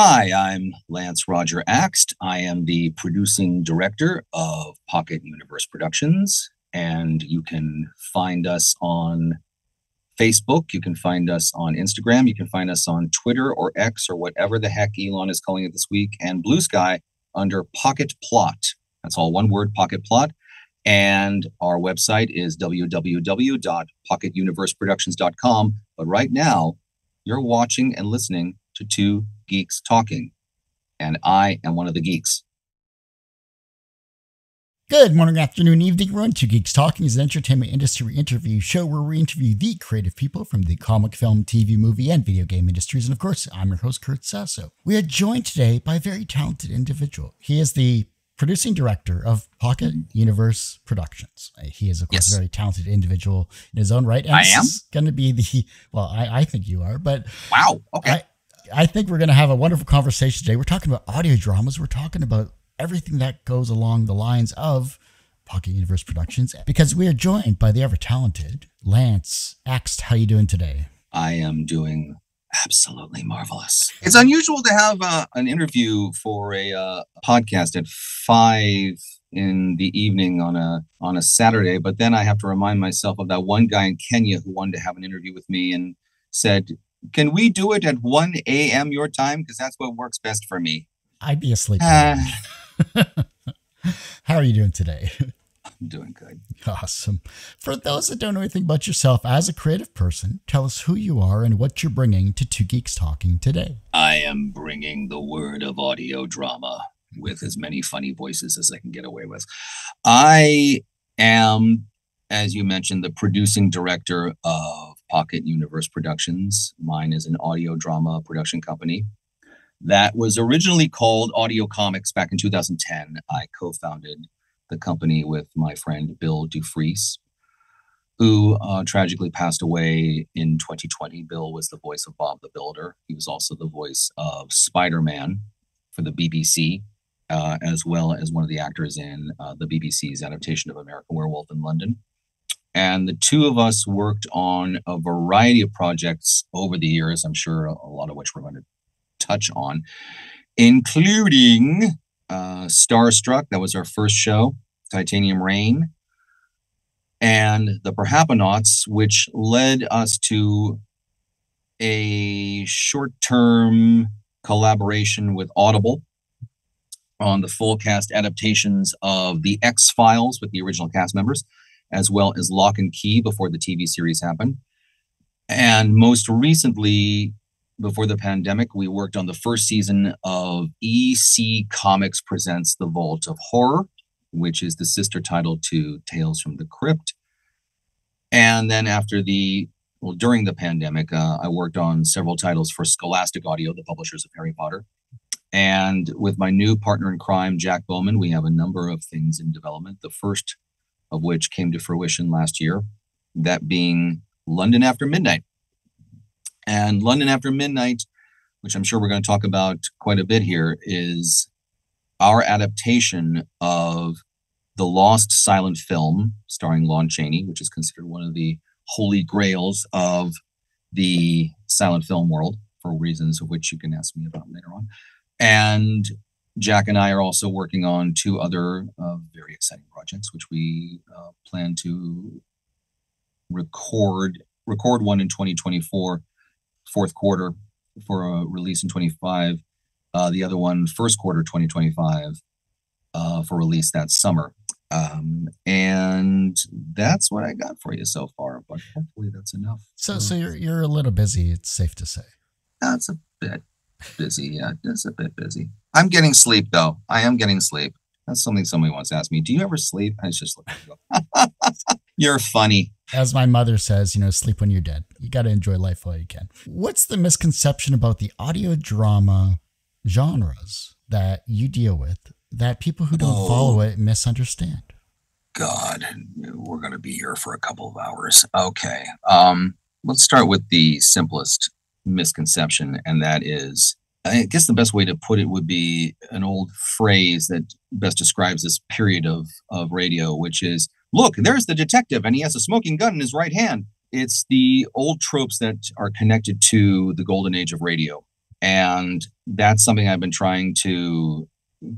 Hi, I'm Lance Roger Axt. I am the producing director of Pocket Universe Productions, and you can find us on Facebook. You can find us on Instagram. You can find us on Twitter or X or whatever the heck Elon is calling it this week, and Blue Sky under Pocket Plot. That's all one word, Pocket Plot. And our website is www.pocketuniverseproductions.com. But right now, you're watching and listening to two geeks talking, and I am one of the geeks. Good morning, afternoon, evening, everyone. Two Geeks Talking is an entertainment industry interview show where we interview the creative people from the comic, film, TV, movie, and video game industries. And of course, I'm your host, Kurt Sasso. We are joined today by a very talented individual. He is the producing director of Pocket Universe Productions. Uh, he is, of course, yes. a very talented individual in his own right. And I am going to be the well. I, I think you are, but wow, okay. I, I think we're going to have a wonderful conversation today. We're talking about audio dramas. We're talking about everything that goes along the lines of Pocket Universe Productions because we are joined by the ever talented Lance Axt. How are you doing today? I am doing absolutely marvelous. It's unusual to have uh, an interview for a uh, podcast at five in the evening on a on a Saturday, but then I have to remind myself of that one guy in Kenya who wanted to have an interview with me and said, "Can we do it at one a.m. your time? Because that's what works best for me." I'd be asleep. Uh, How are you doing today? I'm doing good. Awesome. For those that don't know anything about yourself as a creative person, tell us who you are and what you're bringing to Two Geeks Talking today. I am bringing the word of audio drama with as many funny voices as I can get away with. I am, as you mentioned, the producing director of Pocket Universe Productions. Mine is an audio drama production company that was originally called Audio Comics back in 2010. I co founded the company with my friend Bill Dufris, who uh, tragically passed away in 2020. Bill was the voice of Bob the Builder. He was also the voice of Spider Man for the BBC, uh, as well as one of the actors in uh, the BBC's adaptation of American Werewolf in London. And the two of us worked on a variety of projects over the years, I'm sure a lot of which we're going to touch on, including uh, Starstruck. That was our first show, Titanium Rain, and the Perhapanauts, which led us to a short term collaboration with Audible on the full cast adaptations of The X Files with the original cast members, as well as Lock and Key before the TV series happened. And most recently, before the pandemic, we worked on the first season of EC Comics Presents The Vault of Horror, which is the sister title to Tales from the Crypt. And then after the, well, during the pandemic, uh, I worked on several titles for Scholastic Audio, the publishers of Harry Potter. And with my new partner in crime, Jack Bowman, we have a number of things in development. The first of which came to fruition last year, that being London After Midnight and London After Midnight, which I'm sure we're going to talk about quite a bit here, is our adaptation of the lost silent film starring Lon Chaney, which is considered one of the holy grails of the silent film world for reasons of which you can ask me about later on. And Jack and I are also working on two other uh, very exciting projects, which we uh, plan to record record one in 2024 fourth quarter for a release in 25. Uh, the other one, first quarter 2025 uh, for release that summer. Um, and that's what I got for you so far. But hopefully that's enough. So, so you're you're a little busy. It's safe to say. That's a bit busy. Yeah, it's a bit busy. I'm getting sleep though. I am getting sleep. That's something somebody once asked me. Do you ever sleep? I was just like, you're funny as my mother says, you know, sleep when you're dead. You got to enjoy life while you can. What's the misconception about the audio drama genres that you deal with that people who don't oh, follow it misunderstand? God, we're going to be here for a couple of hours. Okay. Um, let's start with the simplest misconception, and that is I guess the best way to put it would be an old phrase that best describes this period of, of radio, which is look, there's the detective and he has a smoking gun in his right hand. It's the old tropes that are connected to the golden age of radio. And that's something I've been trying to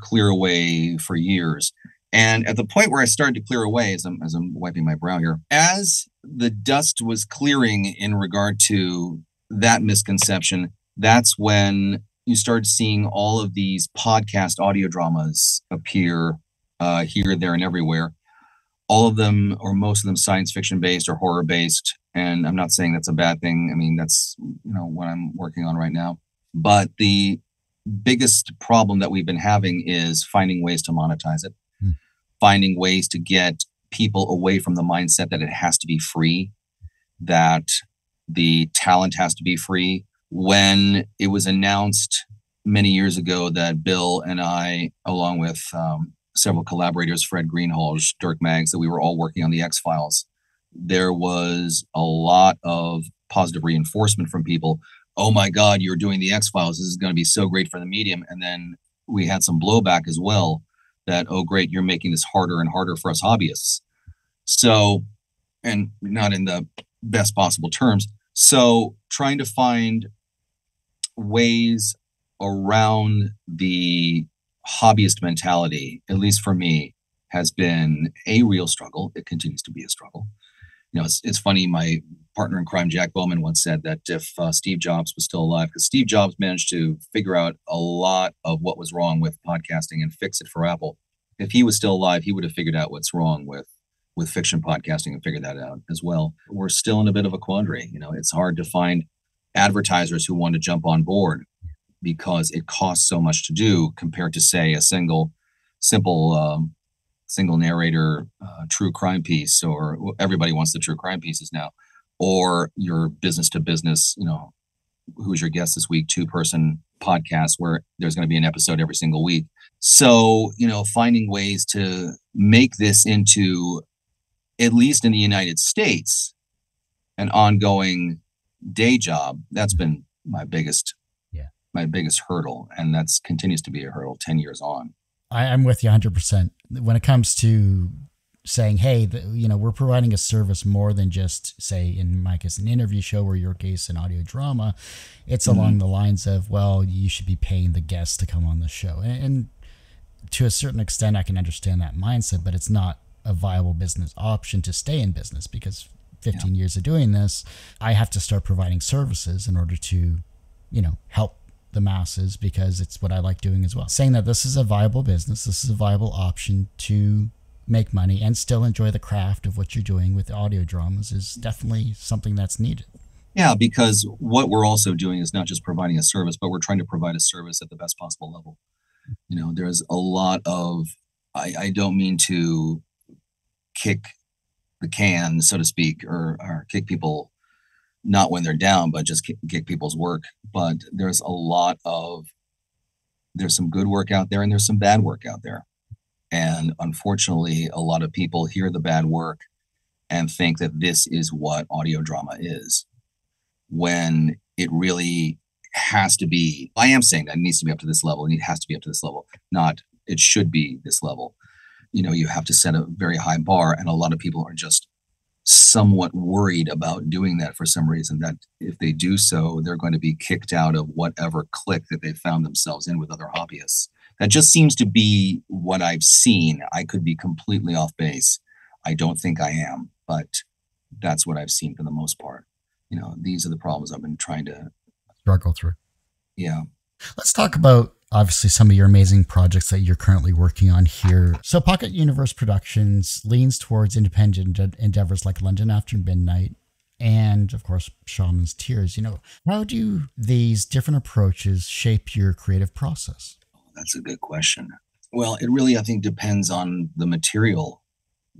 clear away for years. And at the point where I started to clear away, as I'm, as I'm wiping my brow here, as the dust was clearing in regard to that misconception, that's when you started seeing all of these podcast audio dramas appear uh, here, there, and everywhere. All of them, or most of them, science fiction based or horror based. And I'm not saying that's a bad thing. I mean, that's you know what I'm working on right now. But the biggest problem that we've been having is finding ways to monetize it, hmm. finding ways to get people away from the mindset that it has to be free, that the talent has to be free. When it was announced many years ago that Bill and I, along with um, several collaborators, Fred Greenhalgh, Dirk Maggs, that we were all working on the X Files, there was a lot of positive reinforcement from people. Oh my God, you're doing the X Files. This is going to be so great for the medium. And then we had some blowback as well that, oh, great, you're making this harder and harder for us hobbyists. So, and not in the best possible terms. So, trying to find ways around the hobbyist mentality, at least for me, has been a real struggle. It continues to be a struggle. You know, it's, it's funny. My partner in crime, Jack Bowman, once said that if uh, Steve Jobs was still alive, because Steve Jobs managed to figure out a lot of what was wrong with podcasting and fix it for Apple. If he was still alive, he would have figured out what's wrong with with fiction podcasting and figured that out as well. We're still in a bit of a quandary. You know, it's hard to find advertisers who want to jump on board because it costs so much to do compared to say a single simple um, single narrator uh, true crime piece or everybody wants the true crime pieces now or your business to business you know who's your guest this week two person podcast where there's going to be an episode every single week. So you know finding ways to make this into at least in the united states an ongoing day job that's been my biggest yeah my biggest hurdle, and that's continues to be a hurdle ten years on. I, am with you 100 percent when it comes to saying, hey, the, you know, we're providing a service more than just say in my case an interview show or your case an audio drama. It's mm-hmm. along the lines of, well, you should be paying the guests to come on the show, and, and to a certain extent, I can understand that mindset, but it's not a viable business option to stay in business because 15 yeah. years of doing this, I have to start providing services in order to, you know, help the masses because it's what I like doing as well. Saying that this is a viable business, this is a viable option to make money and still enjoy the craft of what you're doing with audio dramas is definitely something that's needed. Yeah, because what we're also doing is not just providing a service, but we're trying to provide a service at the best possible level. You know, there's a lot of, I, I don't mean to kick the can, so to speak, or, or kick people not when they're down, but just kick people's work. But there's a lot of there's some good work out there and there's some bad work out there. And unfortunately, a lot of people hear the bad work and think that this is what audio drama is when it really has to be. I am saying that it needs to be up to this level and it has to be up to this level, not it should be this level. You know, you have to set a very high bar, and a lot of people are just somewhat worried about doing that for some reason that if they do so they're going to be kicked out of whatever clique that they found themselves in with other hobbyists. That just seems to be what i've seen. I could be completely off base. I don't think i am but that's what i've seen for the most part. You know these are the problems i've been trying to struggle through. Yeah. Let's talk about obviously some of your amazing projects that you're currently working on here. So, Pocket Universe Productions leans towards independent endeavors like London After Midnight and, of course, Shaman's Tears. You know, how do these different approaches shape your creative process? That's a good question. Well, it really, I think, depends on the material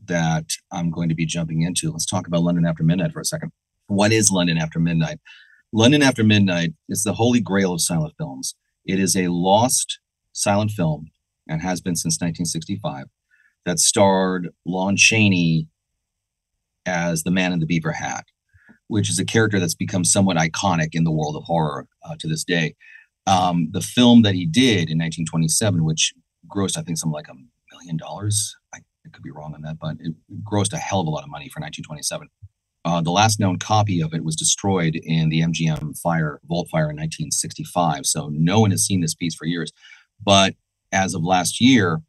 that I'm going to be jumping into. Let's talk about London After Midnight for a second. What is London After Midnight? London After Midnight is the holy grail of silent films. It is a lost silent film and has been since 1965 that starred Lon Chaney as the man in the beaver hat, which is a character that's become somewhat iconic in the world of horror uh, to this day. Um, the film that he did in 1927, which grossed, I think, something like a million dollars. I, I could be wrong on that, but it grossed a hell of a lot of money for 1927. Uh, the last known copy of it was destroyed in the MGM fire, Vault Fire in 1965. So no one has seen this piece for years. But as of last year,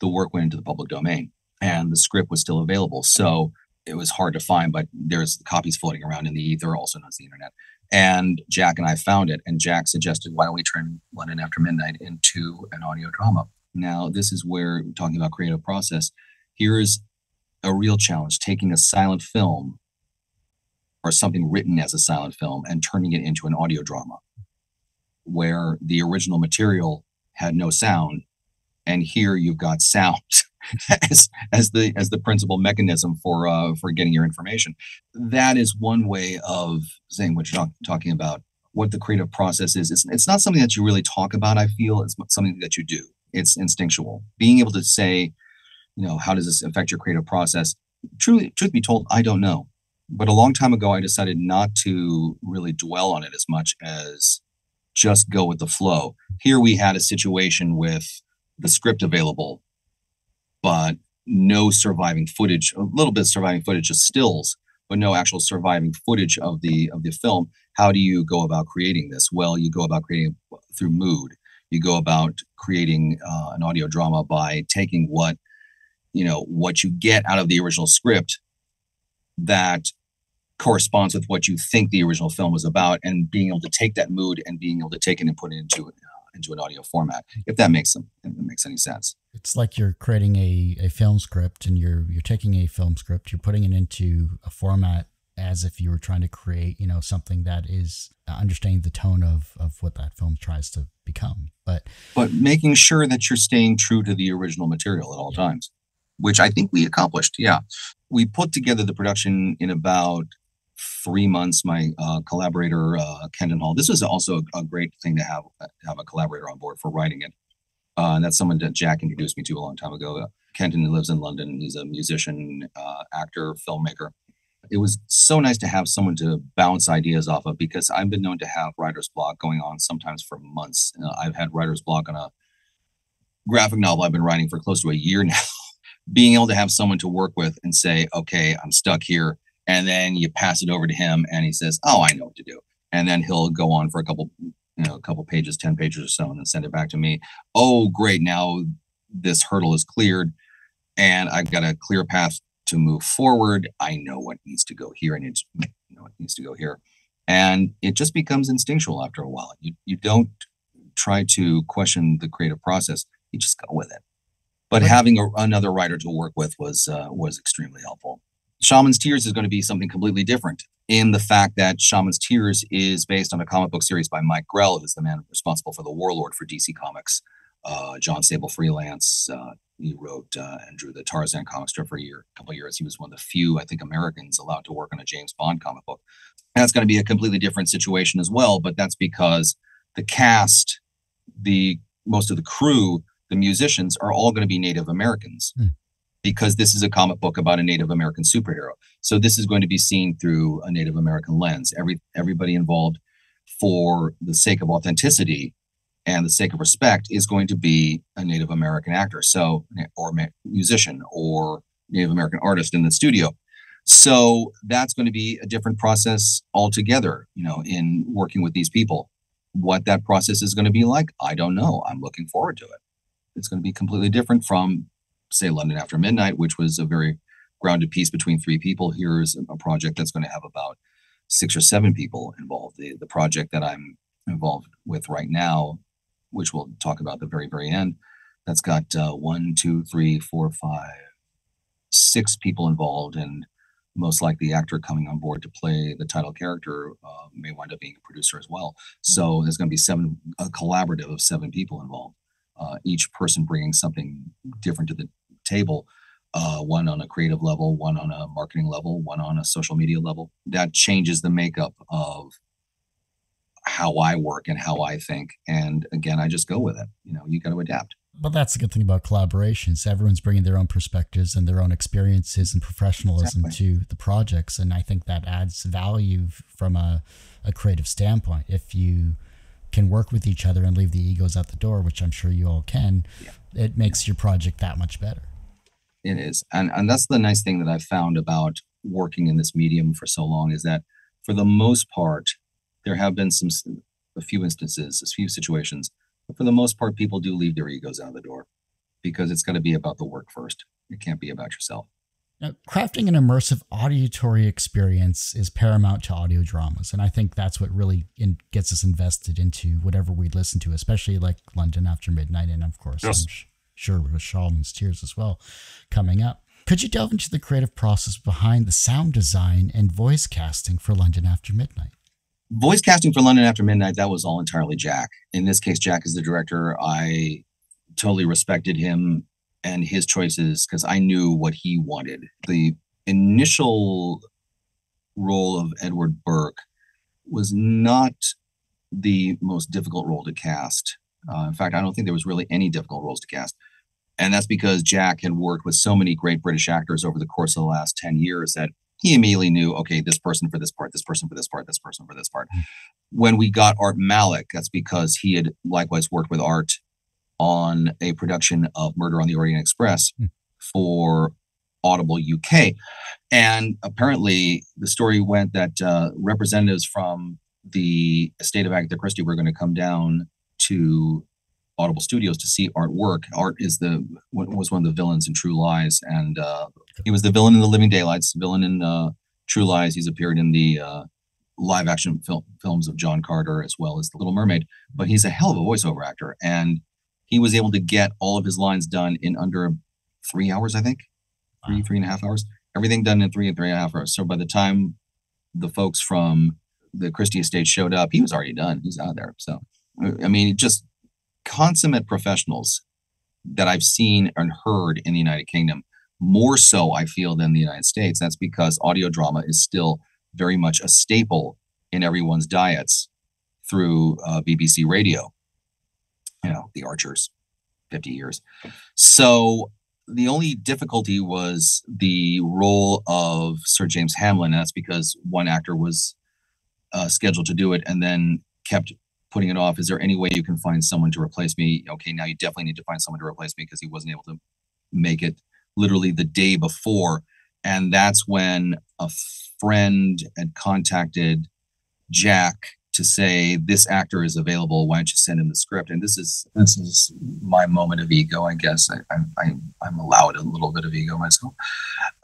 the work went into the public domain and the script was still available. So it was hard to find, but there's copies floating around in the ether, also known as the internet. And Jack and I found it, and Jack suggested, why don't we turn London After Midnight into an audio drama? Now, this is where talking about creative process. Here's a real challenge taking a silent film or something written as a silent film and turning it into an audio drama where the original material had no sound and here you've got sound as, as the as the principal mechanism for uh, for getting your information. That is one way of saying what you're talk, talking about what the creative process is. It's, it's not something that you really talk about i feel. It's something that you do. It's instinctual. Being able to say you know how does this affect your creative process? Truly truth be told i don't know but a long time ago i decided not to really dwell on it as much as just go with the flow. Here we had a situation with the script available but no surviving footage a little bit of surviving footage of stills but no actual surviving footage of the of the film. How do you go about creating this? Well you go about creating through mood. You go about creating uh, an audio drama by taking what you know what you get out of the original script that corresponds with what you think the original film was about and being able to take that mood and being able to take it and put it into uh, into an audio format if that makes them if it makes any sense it's like you're creating a, a film script and you're you're taking a film script you're putting it into a format as if you were trying to create you know something that is understanding the tone of of what that film tries to become but but making sure that you're staying true to the original material at all yeah. times which I think we accomplished. Yeah. We put together the production in about three months. My uh, collaborator, uh, Kenton Hall, this was also a, a, great thing to have, uh, have a collaborator on board for writing it. Uh, and that's someone that Jack introduced me to a long time ago. Uh, Kenton lives in London. He's a musician, uh, actor, filmmaker. It was so nice to have someone to bounce ideas off of because I've been known to have writer's block going on sometimes for months. I've had writer's block on a graphic novel I've been writing for close to a year now being able to have someone to work with and say, okay, I'm stuck here. And then you pass it over to him and he says, oh, I know what to do. And then he'll go on for a couple, you know, a couple pages, 10 pages or so, and then send it back to me. Oh, great. Now this hurdle is cleared and I've got a clear path to move forward. I know what needs to go here and it's, you know, what needs to go here. And it just becomes instinctual after a while. You, you don't try to question the creative process. You just go with it but having a, another writer to work with was uh, was extremely helpful. Shaman's Tears is going to be something completely different in the fact that Shaman's Tears is based on a comic book series by Mike Grell, who's the man responsible for the Warlord for DC Comics. Uh, Jon Sable freelance. Uh, he wrote uh, and drew the Tarzan comic strip for a year, a couple years. He was one of the few, I think, Americans allowed to work on a James Bond comic book. That's going to be a completely different situation as well, but that's because the cast, the most of the crew the musicians are all going to be Native Americans hmm. because this is a comic book about a Native American superhero. So this is going to be seen through a Native American lens. Every everybody involved for the sake of authenticity and the sake of respect is going to be a Native American actor, so or musician or Native American artist in the studio. So that's going to be a different process altogether, you know, in working with these people. What that process is going to be like, I don't know. I'm looking forward to it. It's going to be completely different from, say, London After Midnight, which was a very grounded piece between three people. Here's a project that's going to have about six or seven people involved. The, the project that I'm involved with right now, which we'll talk about at the very, very end, that's got uh, one, two, three, four, five, six people involved, and most likely the actor coming on board to play the title character uh, may wind up being a producer as well. So there's going to be seven, a collaborative of seven people involved uh, each person bringing something different to the table. Uh, one on a creative level, one on a marketing level, one on a social media level. That changes the makeup of how I work and how I think. And again, I just go with it. You know, you got to adapt. But that's the good thing about collaborations. Everyone's bringing their own perspectives and their own experiences and professionalism exactly. to the projects. And I think that adds value from a, a creative standpoint. If you can work with each other and leave the egos at the door, which I'm sure you all can, yeah. it makes your project that much better. It is. And and that's the nice thing that I've found about working in this medium for so long is that for the most part, there have been some a few instances, a few situations, but for the most part, people do leave their egos out of the door because it's got to be about the work first. It can't be about yourself. Now, crafting an immersive auditory experience is paramount to audio dramas, and I think that's what really in, gets us invested into whatever we listen to, especially like London After Midnight, and of course, yes. I'm sh- sure with Shaman's Tears as well coming up. Could you delve into the creative process behind the sound design and voice casting for London After Midnight? Voice casting for London After Midnight, that was all entirely Jack. In this case, Jack is the director. I totally respected him and his choices because I knew what he wanted. The initial role of Edward Burke was not the most difficult role to cast. Uh, in fact, I don't think there was really any difficult roles to cast. And that's because Jack had worked with so many great British actors over the course of the last 10 years that he immediately knew, okay, this person for this part, this person for this part, this person for this part. Mm-hmm. When we got Art Malik, that's because he had likewise worked with Art on a production of Murder on the Orient Express mm-hmm. for Audible UK. And apparently, the story went that uh, representatives from the estate of Agatha Christie were going to come down to Audible Studios to see Art work. Art is the was one of the villains in True Lies, and uh, he was the villain in The Living Daylights, villain in uh, True Lies. He's appeared in the uh, live action fil- films of John Carter as well as The Little Mermaid. But he's a hell of a voiceover actor, and he was able to get all of his lines done in under three hours, I think, three three and a half hours. Everything done in three and three and a half hours. So by the time the folks from the Christie estate showed up, he was already done. He's out there. So I mean, just consummate professionals that I've seen and heard in the United Kingdom, more so, I feel, than the United States. That's because audio drama is still very much a staple in everyone's diets through uh, BBC radio. You know, the Archers, 50 years. So the only difficulty was the role of Sir James Hamlin. And that's because one actor was uh, scheduled to do it and then kept putting it off. Is there any way you can find someone to replace me? Okay, now you definitely need to find someone to replace me because he wasn't able to make it literally the day before. And that's when a friend had contacted Jack to say this actor is available. Why don't you send him the script? And this is this is my moment of ego, I guess. I, I, I'm allowed a little bit of ego myself.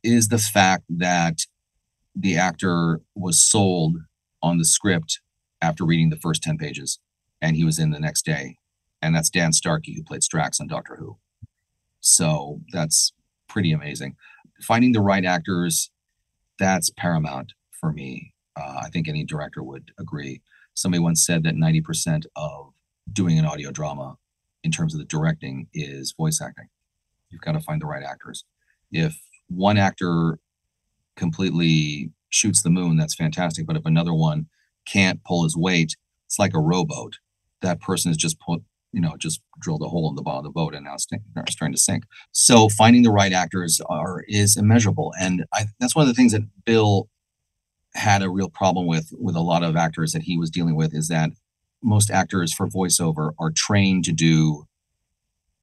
Is the fact that the actor was sold on the script after reading the first 10 pages, and he was in the next day. And that's Dan Starkey, who played Strax on Doctor Who. So that's pretty amazing. Finding the right actors, that's paramount for me. Uh, I think any director would agree. Somebody once said that 90% of doing an audio drama in terms of the directing is voice acting. You've got to find the right actors. If one actor completely shoots the moon, that's fantastic. But if another one can't pull his weight, it's like a rowboat. That person has just put, you know, just drilled a hole in the bottom of the boat and now it's starting to sink. So finding the right actors are is immeasurable, and I, that's one of the things that Bill had a real problem with with a lot of actors that he was dealing with is that most actors for voiceover are trained to do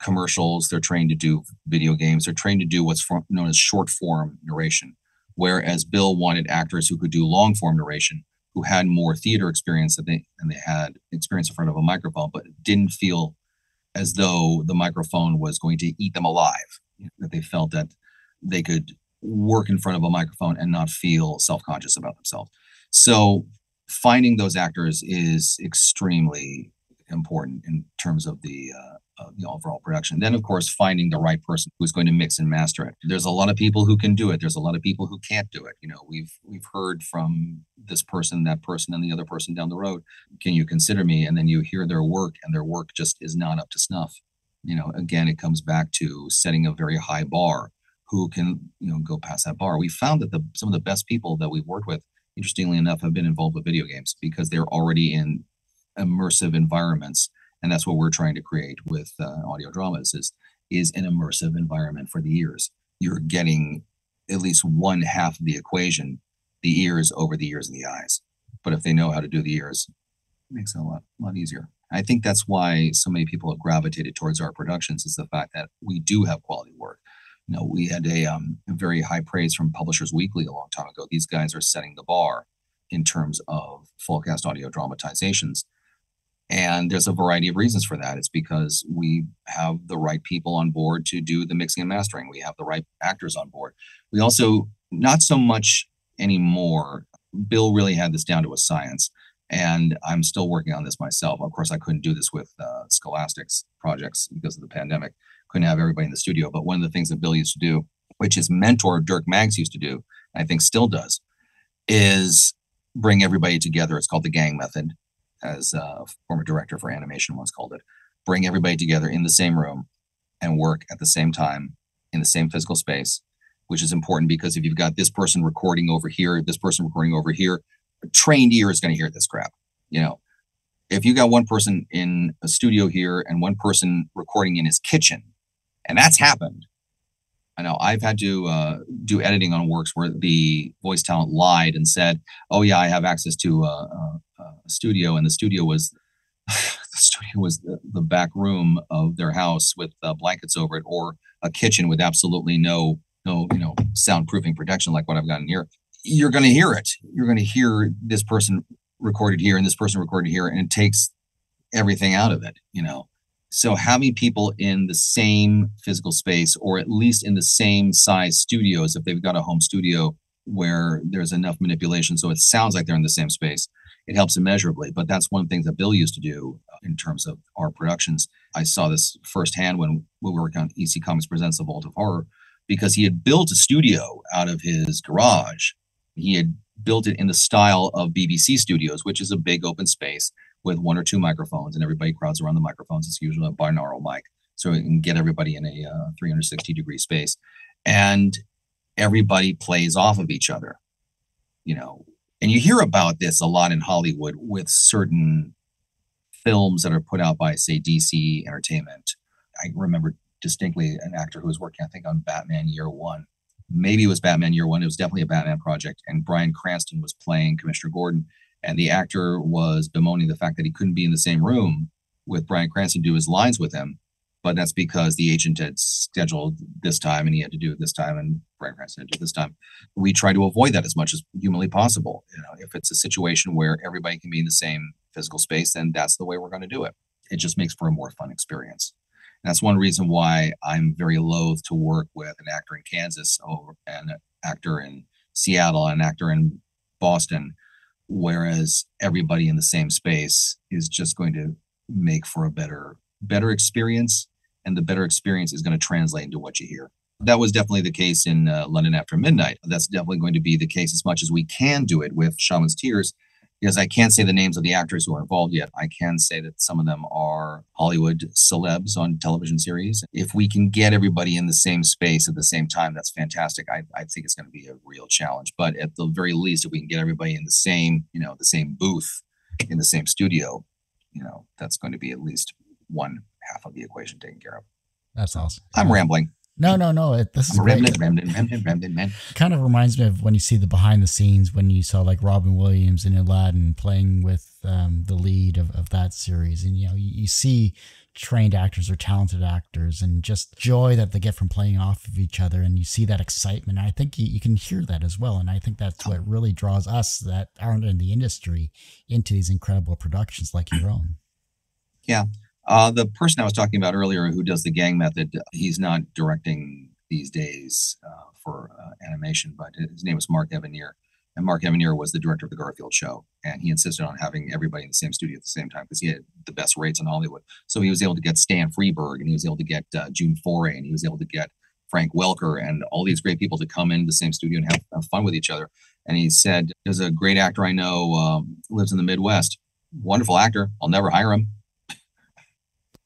commercials they're trained to do video games they're trained to do what's known as short form narration whereas bill wanted actors who could do long form narration who had more theater experience that they and they had experience in front of a microphone, but didn't feel as though the microphone was going to eat them alive. That they felt that they could work in front of a microphone and not feel self-conscious about themselves. So finding those actors is extremely important in terms of the uh, uh, the overall production. Then, of course, finding the right person who's going to mix and master it. There's a lot of people who can do it. There's a lot of people who can't do it. You know, we've we've heard from this person, that person, and the other person down the road. Can you consider me? And then you hear their work, and their work just is not up to snuff. You know, again, it comes back to setting a very high bar. Who can you know go past that bar? We found that the some of the best people that we've worked with, interestingly enough, have been involved with video games because they're already in immersive environments. And that's what we're trying to create with uh, audio dramas is is an immersive environment for the ears. You're getting at least one half of the equation the ears over the ears and the eyes. But if they know how to do the ears it makes it a lot, lot easier. I think that's why so many people have gravitated towards our productions is the fact that we do have quality work You know, we had a um, very high praise from Publishers Weekly a long time ago. These guys are setting the bar in terms of full cast audio dramatizations. And there's a variety of reasons for that. It's because we have the right people on board to do the mixing and mastering. We have the right actors on board. We also, not so much anymore, Bill really had this down to a science. And I'm still working on this myself. Of course, I couldn't do this with uh, Scholastic's projects because of the pandemic. Couldn't have everybody in the studio. But one of the things that Bill used to do, which his mentor Dirk Maggs used to do, I think still does, is bring everybody together. It's called the gang method, as a former director for animation once called it. Bring everybody together in the same room and work at the same time in the same physical space, which is important because if you've got this person recording over here, this person recording over here, a trained ear is going to hear this crap. You know, if you got one person in a studio here and one person recording in his kitchen, and that's happened, I know I've had to uh, do editing on works where the voice talent lied and said, "Oh yeah, I have access to a, a, a studio," and the studio was the studio was the, the, back room of their house with uh, blankets over it, or a kitchen with absolutely no no you know soundproofing protection like what I've got in here. You're going to hear it. You're going to hear this person recorded here and this person recorded here, and it takes everything out of it. You know, so having people in the same physical space or at least in the same size studios, if they've got a home studio where there's enough manipulation so it sounds like they're in the same space, it helps immeasurably. But that's one thing that Bill used to do uh, in terms of our productions. I saw this firsthand when we were working on EC Comics Presents The Vault of Horror because he had built a studio out of his garage. He had built it in the style of BBC studios, which is a big open space with one or two microphones, and everybody crowds around the microphones. It's usually a binaural mic, so we can get everybody in a uh, 360 degree space, and everybody plays off of each other. You know, and you hear about this a lot in Hollywood with certain films that are put out by, say, DC Entertainment. I remember distinctly an actor who was working, I think, on Batman Year One. Maybe it was Batman Year One. It was definitely a Batman project, and Bryan Cranston was playing Commissioner Gordon and the actor was bemoaning the fact that he couldn't be in the same room with Bryan Cranston to do his lines with him. But that's because the agent had scheduled this time and he had to do it this time and Bryan Cranston had to do this time. We try to avoid that as much as humanly possible. You know, if it's a situation where everybody can be in the same physical space, then that's the way we're going to do it. It just makes for a more fun experience. And that's one reason why I'm very loath to work with an actor in Kansas or an actor in Seattle, an actor in Boston whereas everybody in the same space is just going to make for a better better experience and the better experience is going to translate into what you hear. That was definitely the case in uh, london after midnight. That's definitely going to be the case as much as we can do it with shaman's tears because I can't say the names of the actors who are involved yet. I can say that some of them are Hollywood celebs on television series. If we can get everybody in the same space at the same time, that's fantastic. I, I think it's going to be a real challenge. But at the very least, if we can get everybody in the same, you know, the same booth in the same studio, you know, that's going to be at least one half of the equation taken care of. That's awesome. I'm rambling. No, no, no. It, this is Remnant, Remnant, Remnant, Remnant, man. kind of reminds me of when you see the behind the scenes when you saw like Robin Williams in Aladdin playing with um, the lead of, of that series, and you know you, you see trained actors or talented actors and just joy that they get from playing off of each other. And you see that excitement. I think you, you can hear that as well. And i think that's what really draws us that aren't in the industry into these incredible productions like your own. Yeah uh, the person I was talking about earlier who does the gang method, he's not directing these days uh, for uh, animation, but his name was Mark Evanier. And Mark Evanier was the director of the Garfield show. And he insisted on having everybody in the same studio at the same time because he had the best rates in Hollywood. So he was able to get Stan Freberg and he was able to get uh, June Foray and he was able to get Frank Welker and all these great people to come in the same studio and have, have fun with each other. And he said, There's a great actor I know, um, lives in the Midwest. Wonderful actor. I'll never hire him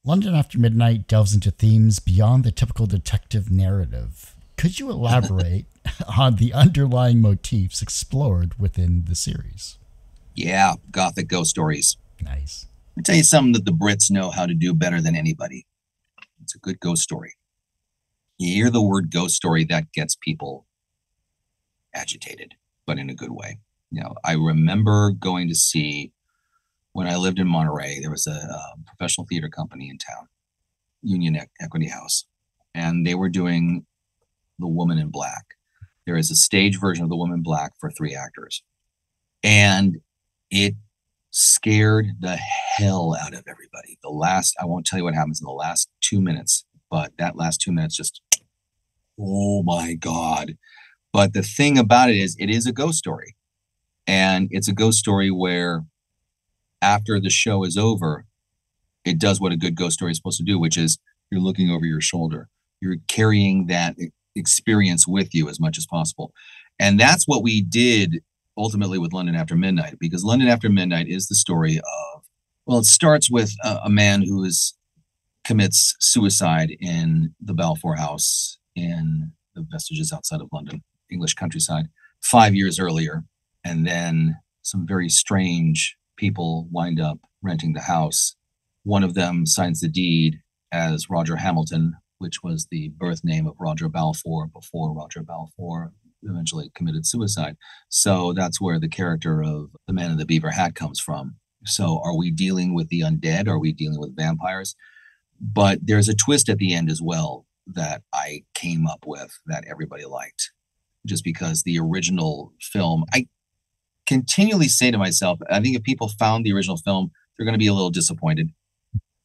London After Midnight delves into themes beyond the typical detective narrative. Could you elaborate on the underlying motifs explored within the series? Yeah, gothic ghost stories. Nice. I'll tell you something that the Brits know how to do better than anybody. It's a good ghost story. You hear the word ghost story, that gets people agitated, but in a good way. You know, I remember going to see when I lived in Monterey, there was a, a professional theater company in town, Union Equity House, and they were doing The Woman in Black. There is a stage version of The Woman in Black for three actors. And it scared the hell out of everybody. The last, I won't tell you what happens in the last two minutes, but that last two minutes just, oh my God. But the thing about it is, it is a ghost story. And it's a ghost story where after the show is over, it does what a good ghost story is supposed to do, which is you're looking over your shoulder. You're carrying that experience with you as much as possible. And that's what we did ultimately with London After Midnight, because London After Midnight is the story of, well, it starts with a, a man who is commits suicide in the Balfour House in the vestiges outside of London, English countryside, five years earlier. And then some very strange people wind up renting the house. One of them signs the deed as Roger Hamilton, which was the birth name of Roger Balfour before Roger Balfour eventually committed suicide. So that's where the character of the man in the beaver hat comes from. So are we dealing with the undead? Are we dealing with vampires? But there's a twist at the end as well that I came up with that everybody liked. Just because the original film, I continually say to myself, I think if people found the original film, they're going to be a little disappointed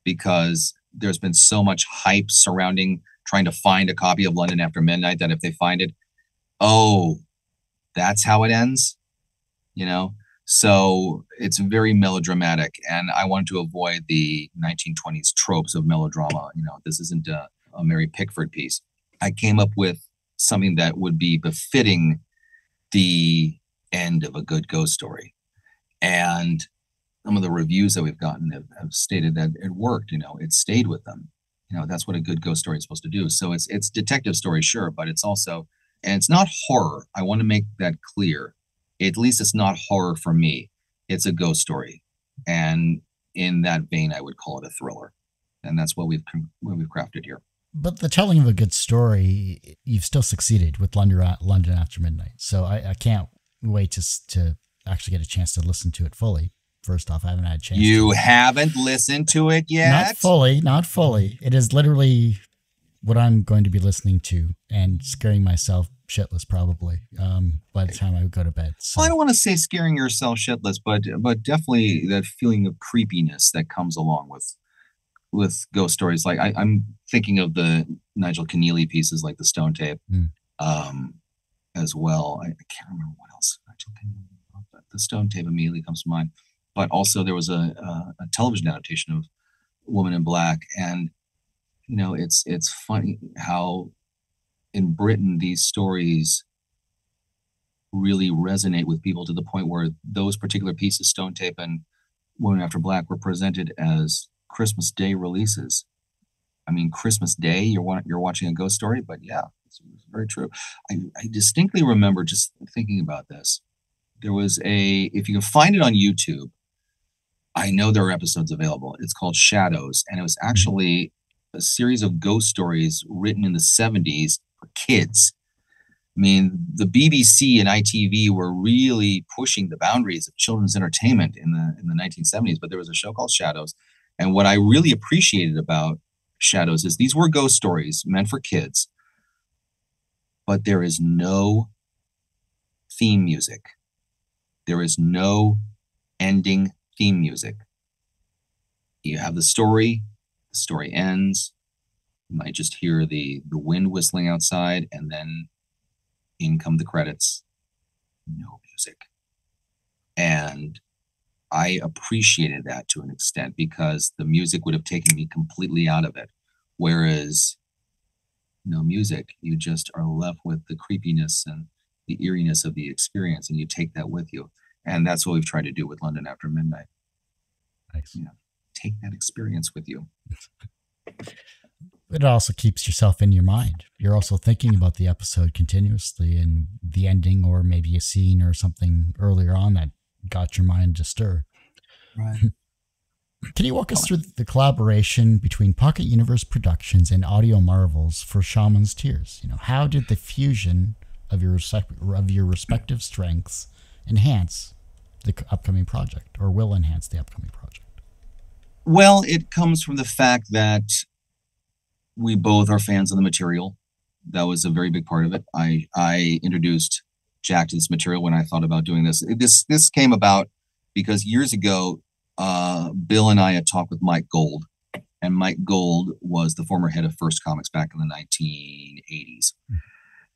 because there's been so much hype surrounding trying to find a copy of London After Midnight that if they find it, oh, that's how it ends, you know? So it's very melodramatic. And I wanted to avoid the 1920s tropes of melodrama. You know, this isn't a, a Mary Pickford piece. I came up with something that would be befitting the end of a good ghost story. And some of the reviews that we've gotten have, have stated that it worked, you know, it stayed with them. You know, that's what a good ghost story is supposed to do. So it's it's detective story, sure, but it's also and it's not horror. I want to make that clear. At least it's not horror for me. It's a ghost story. And in that vein, I would call it a thriller. And that's what we've what we've crafted here. But the telling of a good story, you've still succeeded with London, London After Midnight. So I, I can't wait to to actually get a chance to listen to it fully. First off, I haven't had a chance. You to. haven't listened to it yet. Not fully, not fully. It is literally what I'm going to be listening to and scaring myself shitless probably um, by the time I go to bed. So. Well, I don't want to say scaring yourself shitless, but but definitely that feeling of creepiness that comes along with with ghost stories. Like I, am thinking of the Nigel Kneale pieces, like the Stone Tape, mm. um, as well. I, I, can't remember what else but the Stone Tape immediately comes to mind. But also there was a, a, a television adaptation of Woman in Black, and you know it's it's funny how in Britain these stories really resonate with people to the point where those particular pieces, Stone Tape and Woman After Black, were presented as Christmas Day releases. I mean, Christmas Day, you're you're watching a ghost story, but yeah, it's, very true. I, I distinctly remember just thinking about this. There was a, if you can find it on YouTube, I know there are episodes available. It's called Shadows, and it was mm-hmm. actually a series of ghost stories written in the 70s for kids. I mean, the BBC and ITV were really pushing the boundaries of children's entertainment in the in the 1970s. But there was a show called Shadows, and what I really appreciated about Shadows is these were ghost stories meant for kids, but there is no theme music. There is no ending theme music. You have the story, the story ends. You might just hear the the wind whistling outside, and then in come the credits. No music. And I appreciated that to an extent because the music would have taken me completely out of it. Whereas no music, you just are left with the creepiness and the eeriness of the experience, and you take that with you. And that's what we've tried to do with London After Midnight. Nice. Know, take that experience with you. it also keeps yourself in your mind. You're also thinking about the episode continuously and the ending, or maybe a scene or something earlier on that got your mind to stir. Right. Can you walk us through the collaboration between Pocket Universe Productions and Audio Marvels for Shaman's Tears? You know, how did the fusion of your of your respective strengths enhance the upcoming project, or will enhance the upcoming project? Well, it comes from the fact that we both are fans of the material. that was a very big part of it. I I introduced Jack to this material when I thought about doing this. This this came about because years ago, uh, Bill and I had talked with Mike Gold, and Mike Gold was the former head of First Comics back in the 1980s.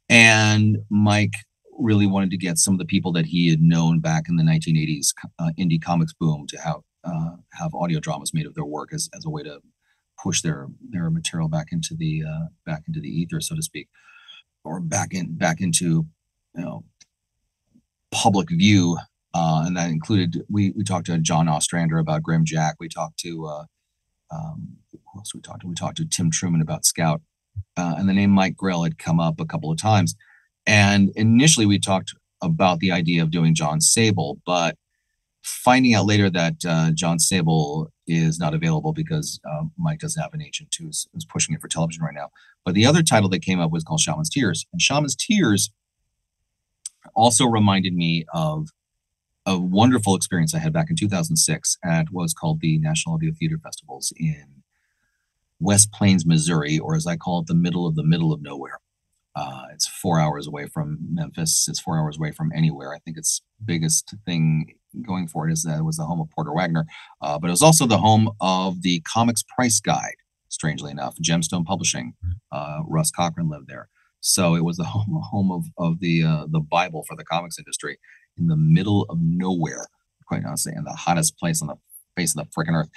And Mike really wanted to get some of the people that he had known back in the 1980s uh, indie comics boom to have uh, have audio dramas made of their work as, as a way to push their their material back into the uh, back into the ether, so to speak, or back in back into you know public view. Uh, and that included we we talked to John Ostrander about GrimJack. We talked to uh, um, who else we talked to? We talked to Tim Truman about Scout, uh, and the name Mike Grell had come up a couple of times. And initially, we talked about the idea of doing Jon Sable, but finding out later that uh, Jon Sable is not available because um, Mike doesn't have an agent who's, who's pushing it for television right now. But the other title that came up was called Shaman's Tears, and Shaman's Tears also reminded me of a wonderful experience I had back in 2006 at what was called the National Audio Theater Festivals in West Plains, Missouri, or as I call it, the middle of the middle of nowhere. Uh, it's four hours away from Memphis. It's four hours away from anywhere. I think its biggest thing going for it is that it was the home of Porter Wagoner, uh, but it was also the home of the Comics Price Guide. Strangely enough, Gemstone Publishing. Hmm. Uh, Russ Cochran lived there, so it was the home home of of the uh, the Bible for the comics industry in the middle of nowhere, quite honestly, in the hottest place on the face of the freaking earth.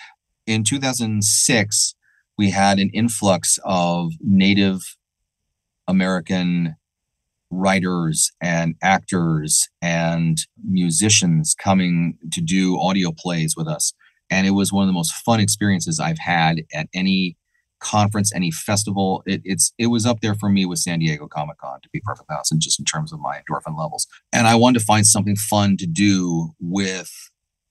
In 2006, we had an influx of Native American writers and actors and musicians coming to do audio plays with us. And it was one of the most fun experiences I've had at any conference, any festival. It, it's it was up there for me with San Diego Comic Con, to be perfectly honest, and just in terms of my endorphin levels. And I wanted to find something fun to do with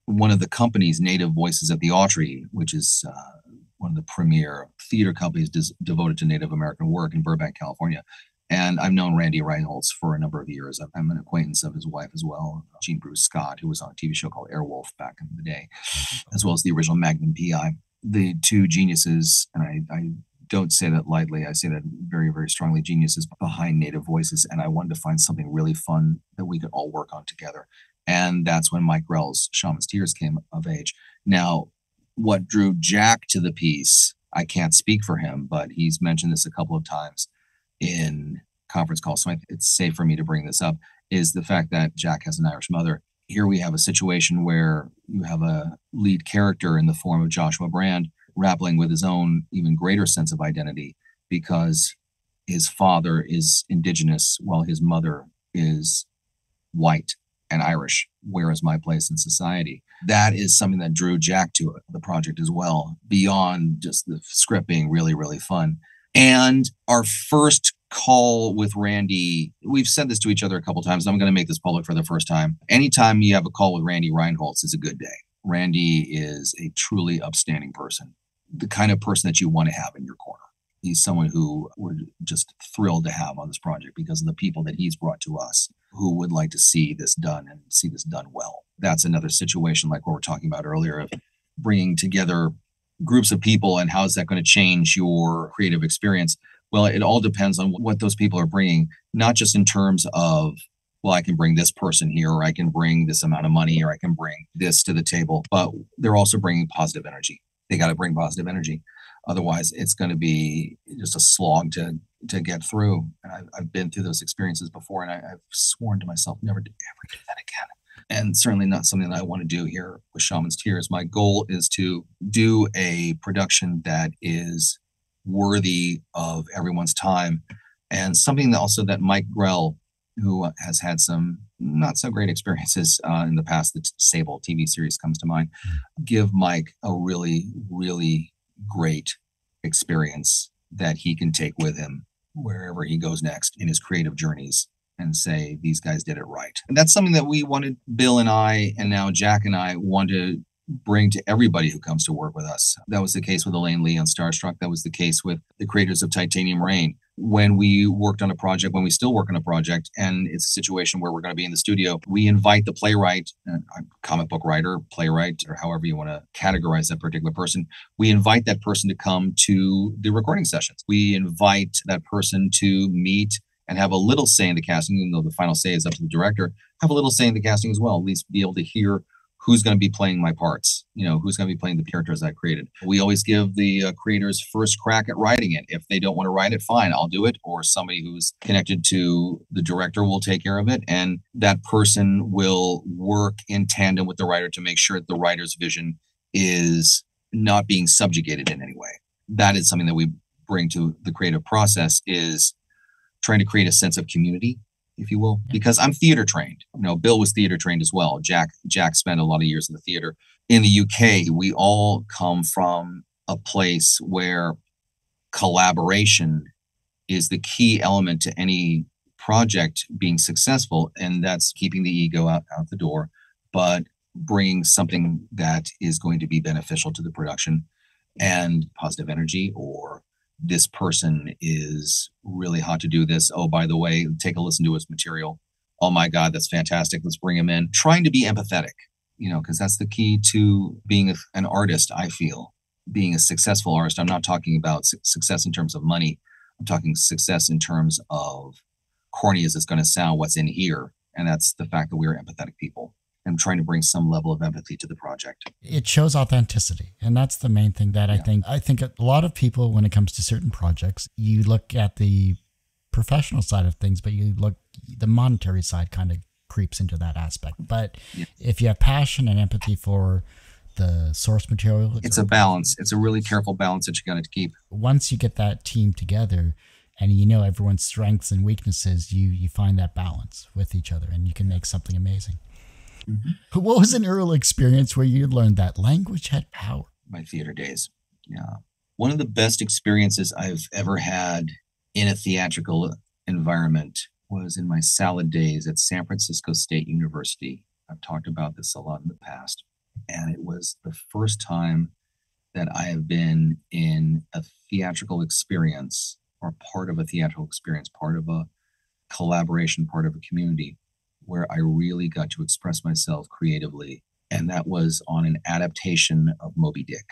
one of the companies, Native Voices at the Autry, which is uh, one of the premier theater companies des- devoted to Native American work in Burbank, California. And I've known Randy Reinholz for a number of years. I'm an acquaintance of his wife as well, Jean Bruce Scott, who was on a TV show called Airwolf back in the day, as well as the original Magnum PI. The two geniuses, and I, I don't say that lightly. I say that very, very strongly. Geniuses behind Native Voices, and I wanted to find something really fun that we could all work on together. And that's when Mike Grell's Shaman's Tears came of age. Now, what drew Jack to the piece, I can't speak for him, but he's mentioned this a couple of times in conference calls, so it's safe for me to bring this up, is the fact that Jack has an Irish mother. Here we have a situation where you have a lead character in the form of Joshua Brand grappling with his own even greater sense of identity because his father is indigenous while his mother is white and Irish. Where is my place in society? That is something that drew Jack to the project as well, beyond just the script being really, really fun. And our first call with Randy, we've said this to each other a couple times. I'm going to make this public for the first time. Anytime you have a call with Randy Reinholz is a good day. Randy is a truly upstanding person, the kind of person that you want to have in your corner. He's someone who we're just thrilled to have on this project because of the people that he's brought to us who would like to see this done and see this done well. That's another situation like what we're talking about earlier of bringing together groups of people and how is that going to change your creative experience well it all depends on what those people are bringing not just in terms of well i can bring this person here or i can bring this amount of money or i can bring this to the table but they're also bringing positive energy. They got to bring positive energy. Otherwise it's going to be just a slog to to get through. And I've, I've been through those experiences before and I, have sworn to myself never to ever do that again. And certainly not something that I want to do here with Shaman's Tears. My goal is to do a production that is worthy of everyone's time and something that also that Mike Grell, who has had some not so great experiences uh, in the past, the Sable TV series comes to mind, give Mike a really, really great experience that he can take with him wherever he goes next in his creative journeys and say these guys did it right. And that's something that we wanted, Bill and I, and now Jack and I want to bring to everybody who comes to work with us. That was the case with Elaine Lee on Starstruck. That was the case with the creators of Titanium Rain. when we worked on a project, when we still work on a project, and it's a situation where we're going to be in the studio, we invite the playwright, uh, comic book writer, playwright, or however you want to categorize that particular person. We invite that person to come to the recording sessions. We invite that person to meet and have a little say in the casting, even though the final say is up to the director, have a little say in the casting as well, at least be able to hear who's going to be playing my parts you know who's going to be playing the characters i created. We always give the uh, creators first crack at writing it. If they don't want to write it fine i'll do it or somebody who's connected to the director will take care of it and that person will work in tandem with the writer to make sure that the writer's vision is not being subjugated in any way. That is something that we bring to the creative process is trying to create a sense of community if you will, because I'm theater trained. You know, Bill was theater trained as well. Jack Jack spent a lot of years in the theater. In the UK, we all come from a place where collaboration is the key element to any project being successful, and that's keeping the ego out, out the door, but bringing something that is going to be beneficial to the production and positive energy or this person is really hot to do this. Oh, by the way, take a listen to his material. Oh my God, that's fantastic. Let's bring him in. Trying to be empathetic, you know, because that's the key to being an artist, I feel. Being a successful artist, I'm not talking about su- success in terms of money. I'm talking success in terms of corny as it's going to sound, what's in here. And that's the fact that we're empathetic people and trying to bring some level of empathy to the project. It shows authenticity, and that's the main thing that yeah. I think. I think a lot of people, when it comes to certain projects, you look at the professional side of things, but you look the monetary side kind of creeps into that aspect. But yeah. if you have passion and empathy for the source material, it's, it's a balance. It's a really careful balance that you got to keep. Once you get that team together, and you know everyone's strengths and weaknesses, you you find that balance with each other, and you can make something amazing. Mm-hmm. What was an early experience where you learned that language had power? My theater days. Yeah. One of the best experiences I've ever had in a theatrical environment was in my salad days at San Francisco State University. I've talked about this a lot in the past. And it was the first time that I have been in a theatrical experience or part of a theatrical experience, part of a collaboration, part of a community where I really got to express myself creatively. And that was on an adaptation of Moby Dick.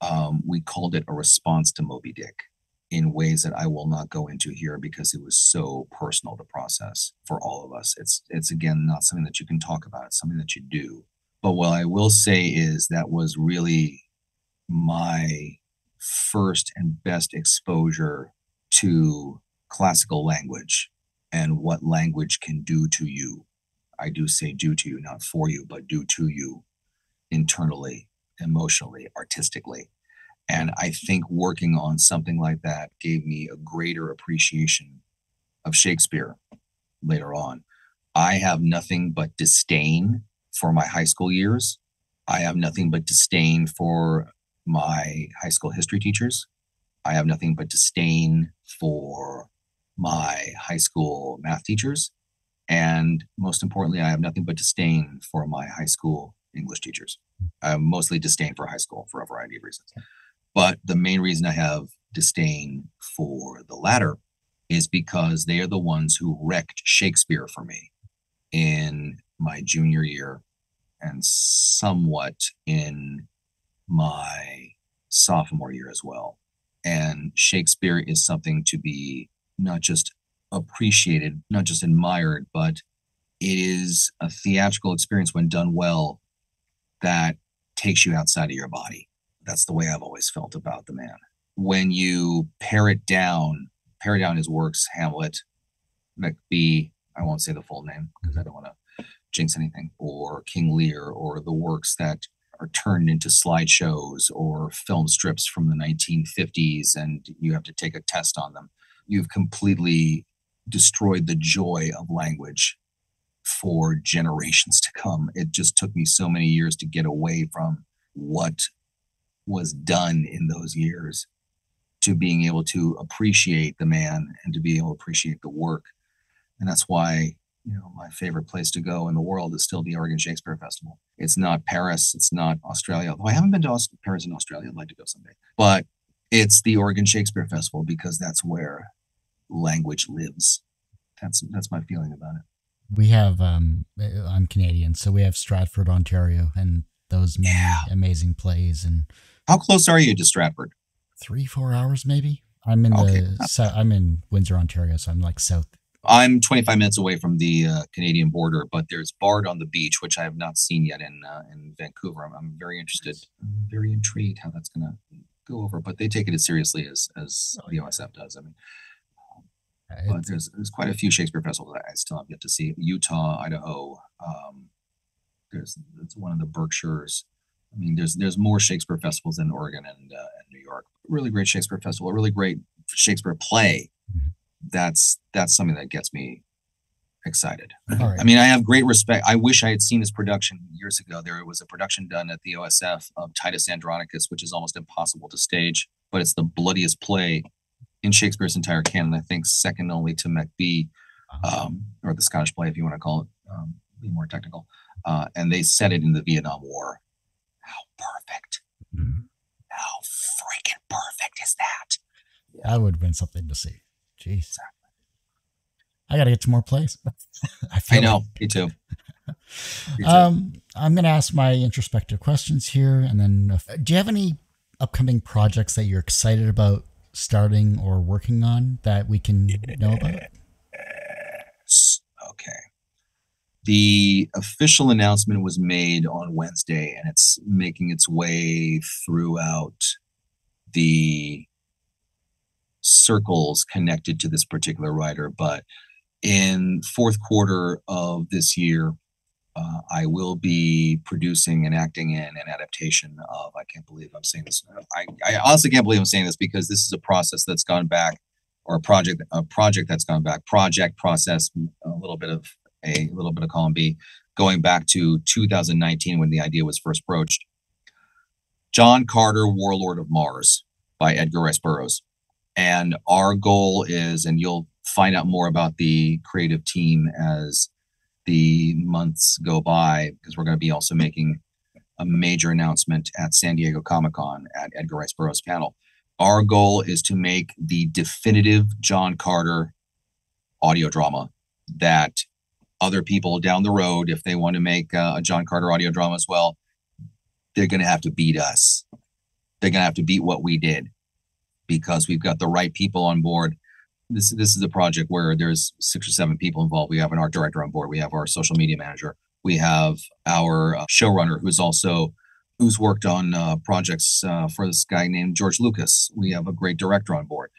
Um, we called it a response to Moby Dick in ways that I will not go into here because it was so personal to process for all of us. It's it's again not something that you can talk about, it's something that you do. But what I will say is that was really my first and best exposure to classical language and what language can do to you. I do say do to you, not for you, but do to you internally, emotionally, artistically. And I think working on something like that gave me a greater appreciation of Shakespeare later on. I have nothing but disdain for my high school years. I have nothing but disdain for my high school history teachers. I have nothing but disdain for my high school math teachers. And most importantly, I have nothing but disdain for my high school English teachers. I have mostly disdain for high school for a variety of reasons. But the main reason I have disdain for the latter is because they are the ones who wrecked Shakespeare for me in my junior year and somewhat in my sophomore year as well. And Shakespeare is something to be not just appreciated, not just admired, but it is a theatrical experience when done well that takes you outside of your body. That's the way I've always felt about the man. When you pare it down, pare down his works, Hamlet, Macbeth, I won't say the full name because I don't want to jinx anything, or King Lear, or the works that are turned into slideshows or film strips from the 1950s, and you have to take a test on them you've completely destroyed the joy of language for generations to come. It just took me so many years to get away from what was done in those years to being able to appreciate the man and to be able to appreciate the work. And that's why, you know, my favorite place to go in the world is still the Oregon Shakespeare Festival. It's not Paris, it's not Australia. Although I haven't been to Paris and Australia, I'd like to go someday. But it's the Oregon Shakespeare Festival because that's where language lives. That's that's my feeling about it. We have um I'm Canadian, so we have Stratford, Ontario, and those many Yeah. amazing plays and How close are you to Stratford? three, four hours maybe. I'm in Okay, the so, I'm in Windsor, Ontario, so I'm like south. I'm 25 minutes away from the uh, Canadian border, but there's Bard on the Beach, which I have not seen yet in uh, in Vancouver. I'm, I'm very interested, I'm very intrigued how that's going to go over. But they take it as seriously as as Oh, the. OSF does. I mean, but it's- there's there's quite a few Shakespeare festivals that I still have yet to see. Utah, Idaho. Um, there's it's one of the Berkshires. I mean, there's there's more Shakespeare festivals in Oregon and uh, and New York. Really great Shakespeare festival. A really great Shakespeare play. Mhm. That's that's something that gets me excited. right. I mean, I have great respect. I wish I had seen this production years ago. There was a production done at the OSF of Titus Andronicus, which is almost impossible to stage, but it's the bloodiest play in Shakespeare's entire canon. I think second only to Macbeth, um, or the Scottish play, if you want to call it, um, be more technical. Uh, and they set it in the Vietnam War. How perfect! Mhm. How freaking perfect is that? That would have been something to see. Jeez. I got to get to more plays. I, feel I know. like- Me too. Me too. Um, I'm going to ask my introspective questions here, and then if, do you have any upcoming projects that you're excited about starting or working on that we can know about? Yes. Okay. The official announcement was made on Wednesday and it's making its way throughout the circles connected to this particular writer. But in fourth quarter of this year, uh, I will be producing and acting in an adaptation of. I can't believe I'm saying this. I, I honestly can't believe I'm saying this because this is a process that's gone back, or a project a project that's gone back. Project process, a little bit of a little bit of column B, going back to 2019 when the idea was first broached. John Carter, Warlord of Mars, by Edgar Rice Burroughs, and our goal is, and you'll find out more about the creative team as the months go by because we're going to be also making a major announcement at San Diego Comic Con at Edgar Rice Burroughs panel. Our goal is to make the definitive John Carter audio drama that other people down the road, if they want to make a John Carter audio drama as well, they're going to have to beat us. They're going to have to beat what we did because we've got the right people on board this this is a project where there's six or seven people involved. We have an art director on board. We have our social media manager. We have our uh, showrunner, who's also who's worked on uh, projects uh, for this guy named George Lucas. We have a great director on board.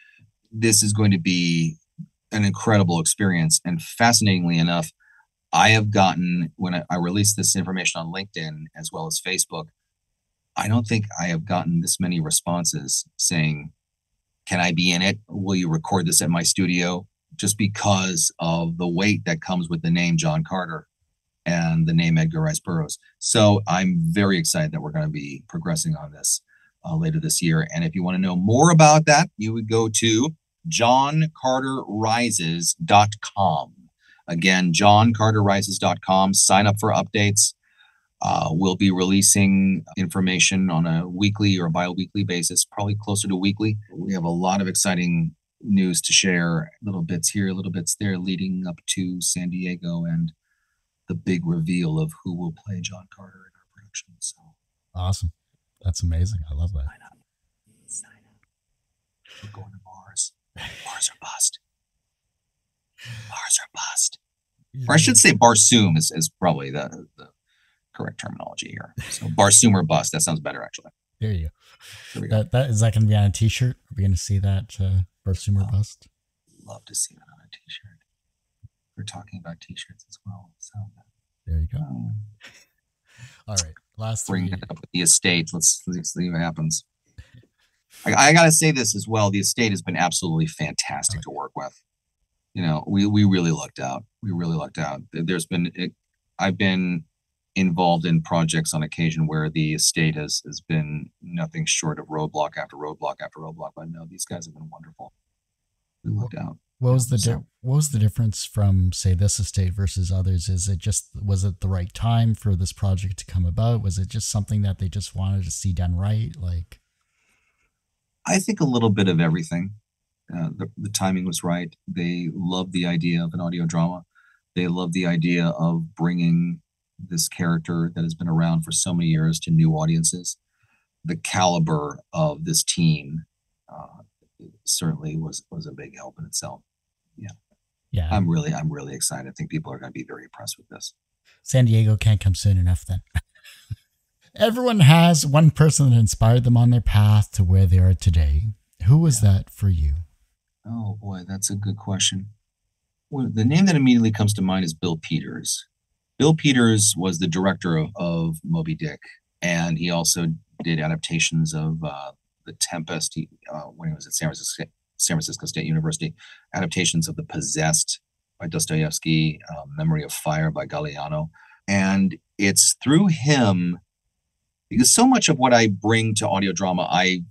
This is going to be an incredible experience. And fascinatingly enough, I have gotten when I, I released this information on LinkedIn as well as Facebook. I don't think I have gotten this many responses saying can I be in it? Will you record this at my studio? Just because of the weight that comes with the name John Carter and the name Edgar Rice Burroughs. So I'm very excited that we're going to be progressing on this uh, later this year. And if you want to know more about that, you would go to johncarterrises.com. Again, johncarterrises.com. Sign up for updates. Uh, we'll be releasing information on a weekly or bi-weekly basis, probably closer to weekly. We have a lot of exciting news to share, little bits here, little bits there, leading up to San Diego and the big reveal of who will play John Carter in our production. So Awesome. That's amazing. I love that. sign up. Sign up. We're going to Mars. Mars or bust. Mars or bust. Or I should say Barsoom is, is probably the, the correct terminology here. So Barsoom or bust. That sounds better actually. There you go. go. That, that is that going to be on a T-shirt? Are we going to see that uh, Barsumer Oh. bust? love to see that on a t-shirt. We're talking about t-shirts as well. So There you go. um, All right. Last bring three. it up with the estate. Let's, let's see what happens. I, I gotta say this as well. The estate has been absolutely fantastic to work with. You know, we we really lucked out. We really lucked out. There- There's been it, I've been involved in projects on occasion where the estate has has been nothing short of roadblock after roadblock after roadblock. But no, these guys have been wonderful. We lucked out. What was the di- what was the difference from say this estate versus others? Is it just was it the right time for this project to come about? Was it just something that they just wanted to see done right? Like I think a little bit of everything. Uh, the, the timing was right. They loved the idea of an audio drama. They loved the idea of bringing this character that has been around for so many years to new audiences. The caliber of this team uh, certainly was was a big help in itself. Yeah, Yeah. I'm really I'm really excited. I think people are going to be very impressed with this. San Diego can't come soon enough then. Everyone has one person that inspired them on their path to where they are today. Who was that for you? Oh boy, that's a good question. Well, the name that immediately comes to mind is Bill Peters. Bill Peters was the director of, of Moby Dick, and he also did adaptations of uh, The Tempest he, uh, when he was at San Francisco, San Francisco State University, adaptations of The Possessed by Dostoevsky, uh, Memory of Fire by Galeano. And it's through him, because so much of what I bring to audio drama, I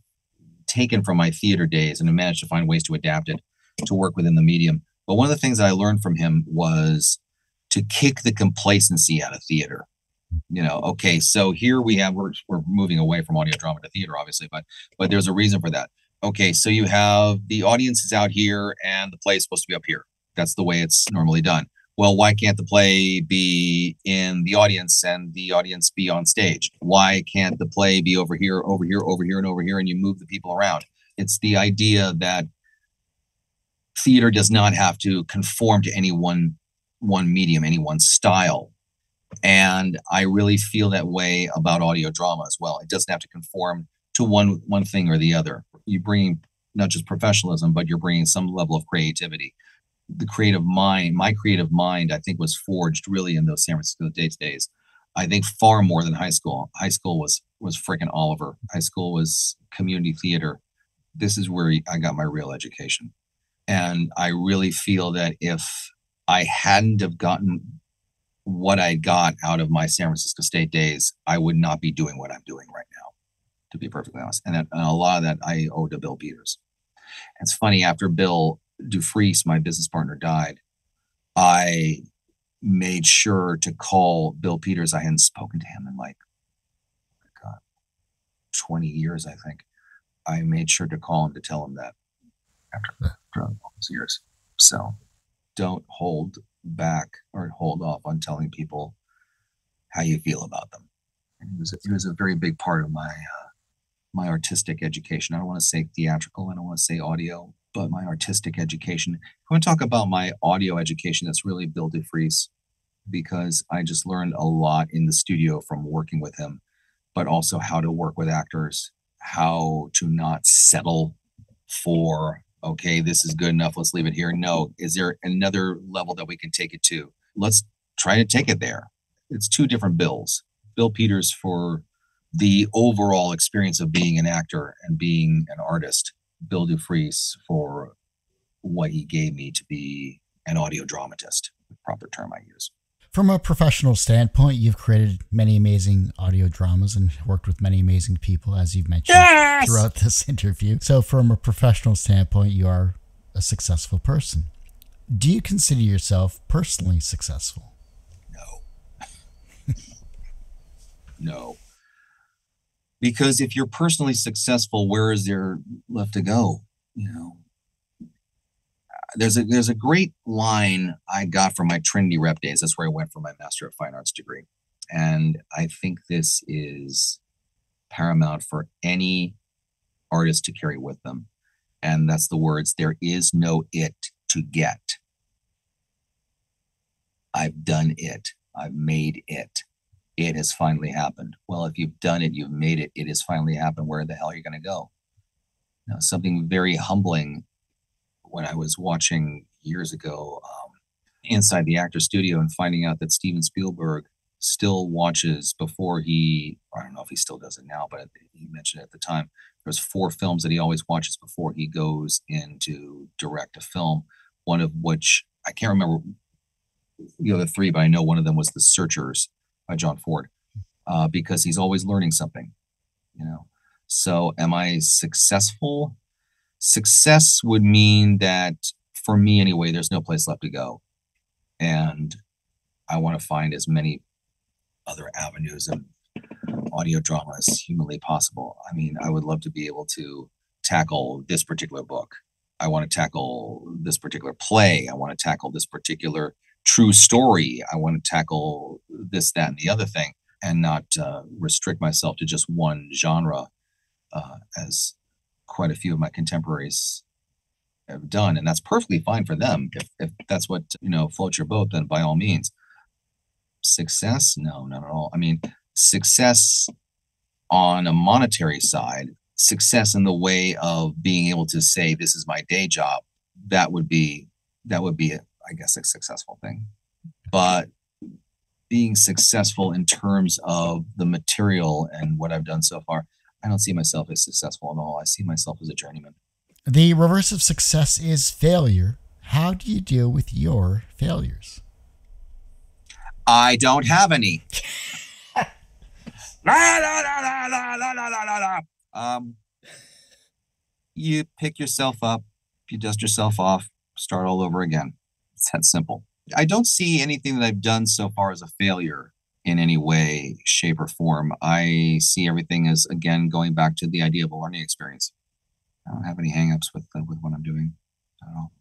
taken from my theater days and I managed to find ways to adapt it to work within the medium. But one of the things that I learned from him was to kick the complacency out of theater. You know, okay, so here we have we're we're moving away from audio drama to theater, obviously, but but there's a reason for that. Okay, so you have the audience is out here and the play is supposed to be up here. That's the way it's normally done. Well, why can't the play be in the audience and the audience be on stage? Why can't the play be over here, over here, over here, and over here, and you move the people around? It's the idea that theater does not have to conform to any one one medium, any one style. And I really feel that way about audio drama as well. It doesn't have to conform to one one thing or the other. You bring not just professionalism, but you're bringing some level of creativity. The creative mind, my creative mind, I think was forged really in those San Francisco Dates days. I think far more than high school. High school was was freaking Oliver. High school was community theater. This is where I got my real education. And I really feel that if I hadn't have gotten what I got out of my San Francisco State days, I would not be doing what I'm doing right now, to be perfectly honest. And, that, and a lot of that I owe to Bill Peters. It's funny, after Bill Dufris, my business partner, died, I made sure to call Bill Peters. I hadn't spoken to him in like, God, 20 years, I think. I made sure to call him to tell him that after, after hmm. all those years. So don't hold back or hold off on telling people how you feel about them. And it was a, it was a very big part of my uh, my artistic education. I don't want to say theatrical. I don't want to say audio, but my artistic education. I want to talk about my audio education. That's really Bill Dufris, because I just learned a lot in the studio from working with him, but also how to work with actors, how to not settle for okay, this is good enough. Let's leave it here. No, is there another level that we can take it to? Let's try to take it there. It's two different bills. Bill Peters for the overall experience of being an actor and being an artist. Bill Dufris for what he gave me to be an audio dramatist, the proper term I use. From a professional standpoint, you've created many amazing audio dramas and worked with many amazing people, as you've mentioned Yes! throughout this interview. So, from a professional standpoint, you are a successful person. Do you consider yourself personally successful? No. no. Because if you're personally successful, where is there left to go? You know, there's a there's a great line I got from my Trinity rep days. That's where I went for my Master of Fine Arts degree, and I think this is paramount for any artist to carry with them. And that's the words: "There is no it to get. I've done it. I've made it. It has finally happened. Well, if you've done it, you've made it. It has finally happened. Where the hell are you going to go? Now, something very humbling when I was watching years ago um, inside the actor studio and finding out that Steven Spielberg still watches before he, I don't know if he still does it now, but he mentioned at the time. There's four films that he always watches before he goes in to direct a film. One of which I can't remember the other three, but I know one of them was The Searchers by John Ford, uh, because he's always learning something, you know. So, am I successful? Success would mean that for me anyway, there's no place left to go, and I want to find as many other avenues of audio drama as humanly possible. I mean, I would love to be able to tackle this particular book I want to tackle this particular play. I want to tackle this particular true story. I want to tackle this, that, and the other thing, and not uh, restrict myself to just one genre, uh, as quite a few of my contemporaries have done. And that's perfectly fine for them. If, if that's what, you know, floats your boat, then by all means. Success? No, not at all. I mean, success on a monetary side, success in the way of being able to say, this is my day job, that would be, that would be, I guess, a successful thing. But being successful in terms of the material and what I've done so far, I don't see myself as successful at all. I see myself as a journeyman. The reverse of success is failure. How do you deal with your failures? I don't have any. la, la, la, la, la, la, la, la, la. Um, you pick yourself up, you dust yourself off, start all over again. It's that simple. I don't see anything that I've done so far as a failure in any way, shape, or form. I see everything as, again, going back to the idea of a learning experience. I don't have any hangups with uh, with what I'm doing at all.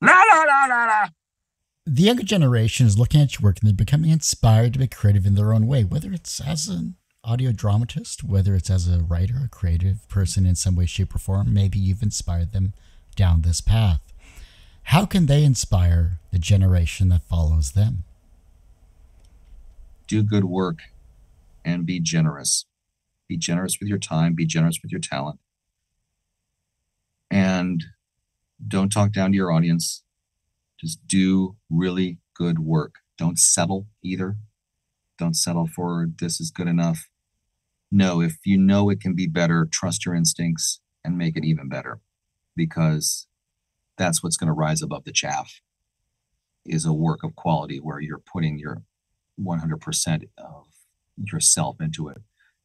La la la la la. The younger generation is looking at your work and they're becoming inspired to be creative in their own way, whether it's as an audio dramatist, whether it's as a writer, a creative person in some way, shape, or form. Maybe you've inspired them down this path. How can they inspire the generation that follows them? Do good work and be generous. Be generous with your time, be generous with your talent and don't talk down to your audience. Just do really good work. Don't settle either. Don't settle for this is good enough. No, if you know it can be better, trust your instincts and make it even better because that's what's going to rise above the chaff is a work of quality where you're putting your 100% of yourself into it.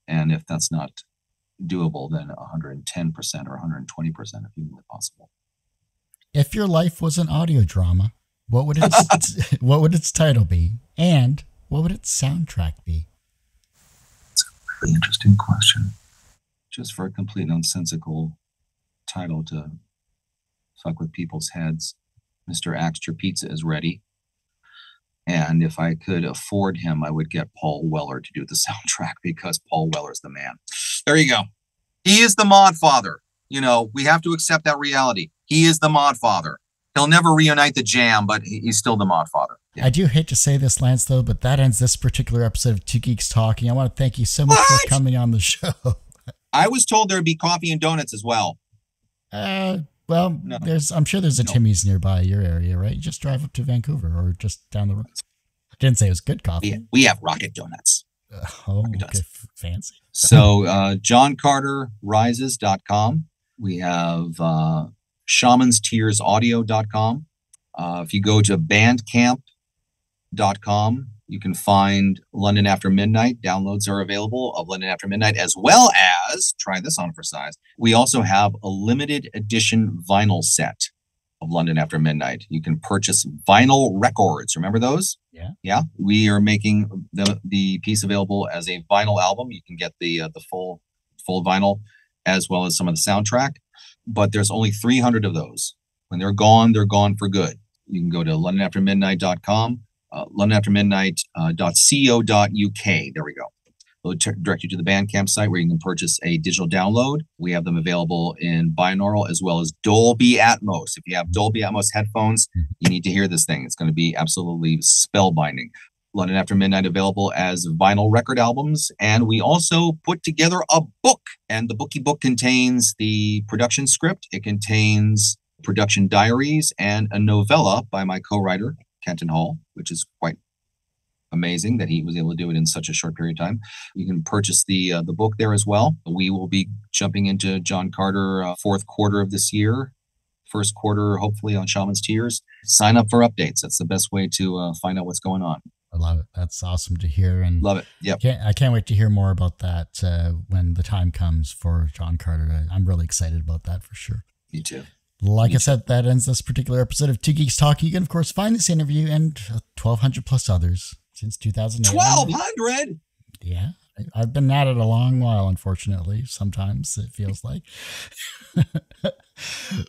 And if that's not doable then 110% or 120% if humanly possible. If your life was an audio drama, what would its what would its title be, and what would its soundtrack be? It's a really interesting question. Just for a complete nonsensical title to fuck with people's heads, Mr. Axter Pizza is ready. And if I could afford him, I would get Paul Weller to do the soundtrack because Paul Weller's the man. There you go. He is the mod father. You know, we have to accept that reality. He is the mod father. He'll never reunite the jam, but he's still the mod father. Yeah. I do hate to say this, Lance, though, but that ends this particular episode of Two Geeks Talking. I want to thank you so much what? for coming on the show. I was told there'd be coffee and donuts as well. Uh, well, no. there's. I'm sure there's a no. Timmy's nearby your area, right? You just drive up to Vancouver or just down the road. I didn't say it was good coffee. We, we have rocket donuts. Uh, oh, okay. fancy. So, uh, johncarterrises.com. We have uh, shamanstearsaudio.com. Uh, if you go to bandcamp.com, you can find London After Midnight. Downloads are available of London After Midnight, as well as, try this on for size, we also have a limited edition vinyl set of London After Midnight. You can purchase vinyl records. Remember those? Yeah. Yeah. We are making the the piece available as a vinyl album. You can get the uh, the full full vinyl as well as some of the soundtrack. But there's only 300 of those. When they're gone, they're gone for good. You can go to londonaftermidnight.com, uh, londonaftermidnight.co.uk. Uh, there we go. It'll direct you to the Bandcamp site where you can purchase a digital download. We have them available in binaural as well as Dolby Atmos. If you have Dolby Atmos headphones, mm-hmm. you need to hear this thing. It's going to be absolutely spellbinding. London After Midnight available as vinyl record albums. And we also put together a book. And the bookie book contains the production script, it contains production diaries, and a novella by my co writer, Kenton Hall, which is quite amazing that he was able to do it in such a short period of time. You can purchase the uh, the book there as well. We will be jumping into John Carter uh, fourth quarter of this year, first quarter hopefully on Shaman's Tears. Sign up for updates. That's the best way to uh, find out what's going on. I love it. That's awesome to hear, and love it. Yep. Can't, I can't wait to hear more about that uh, when the time comes for John Carter. I'm really excited about that for sure. Me too. Like I said, that ends this particular episode of Two Geeks Talking. You can, of course, find this interview and 1,200 plus others since 2008. 1,200? Yeah. I've been at it a long while, unfortunately. Sometimes it feels like.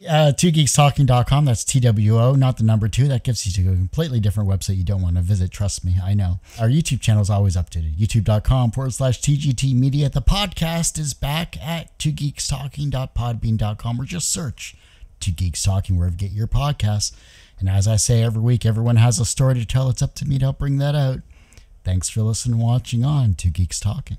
uh, two geekstalking.com. That's T W O, not the number two. That gives you to a completely different website you don't want to visit. Trust me, I know. Our YouTube channel is always updated. YouTube.com forward slash TGT Media. The podcast is back at two geekstalking.podbean.com or just search Two Geeks Talking wherever you get your podcasts. And as I say every week, everyone has a story to tell. It's up to me to help bring that out. Thanks for listening and watching on Two Geeks Talking.